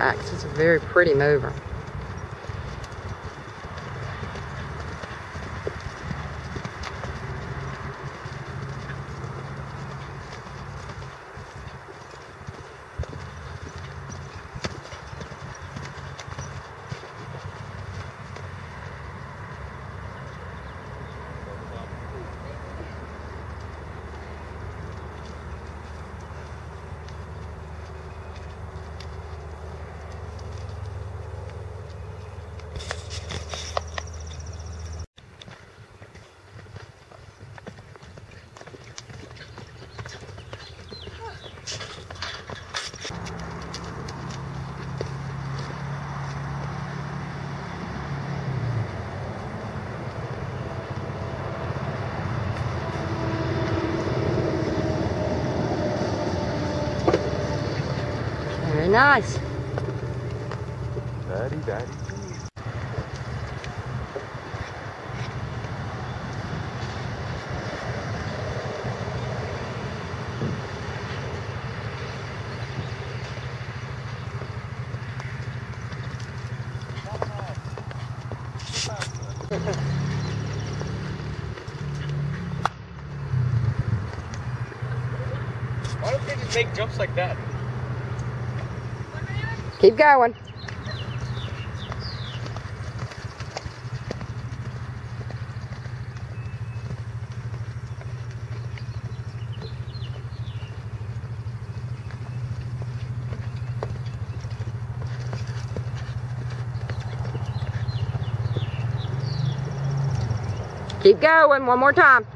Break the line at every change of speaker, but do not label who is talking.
Fact, it's a very pretty mover. Nice.
Daddy, daddy. Why don't they just make jumps like that?
Keep going. Keep going, one more time.